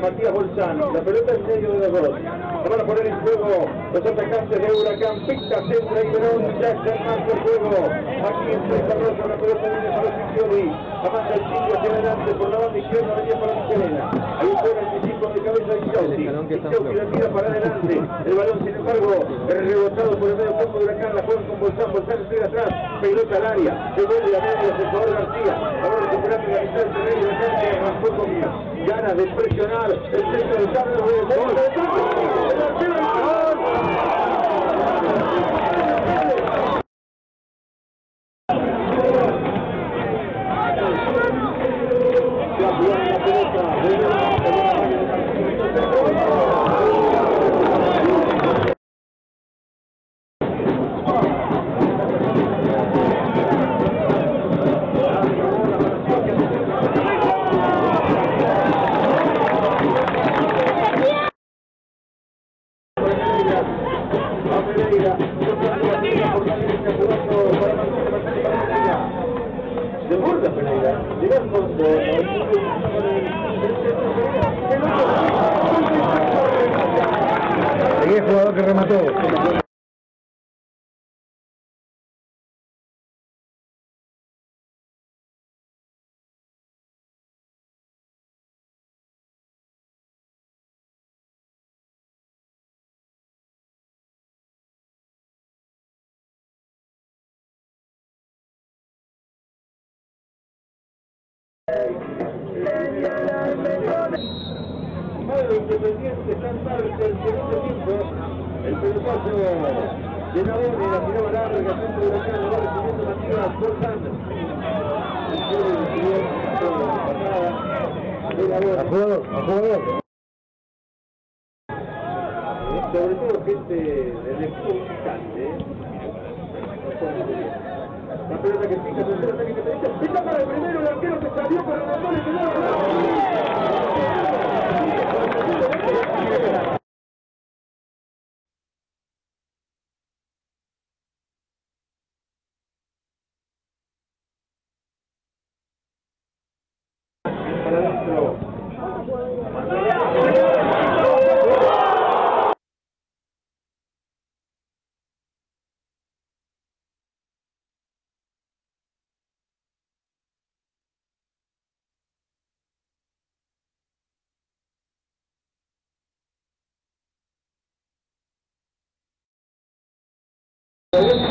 Matías Bolsán, la pelota en medio de los dos. Se van a poner en juego los atacantes de Huracán, Picta, Centra y Verón, Jackson marca el juego. Aquí en Santa Rosa, la pelota para Siccioli. Avanza el sitio hacia adelante por la banda izquierda, Chauti. Chauti la tira para adelante. El balón, sin embargo, es rebotado por el medio campo de Huracán. La juega con Bolsán, Bolsán estoy atrás. Pelota al área. Se vuelve a medio, el jugador García. Ahora recuperando la mitad del terreno. Huracán que arrancó con ganas de presionar el centro del Carlos Seguí el jugador que remató. Madre Independiente está en marcha el segundo tiempo. El pelotazo de Navone, la tiraba larga, centro de la cara, lo va recibiendo Matías. El la Al Navone. jugador, al jugador. Sobre todo gente del equipo visitante. ¿eh? La pelota que pica, tercero ataque que derecha. Pica para el primero, el arquero que salió, pero no le quedó. Thank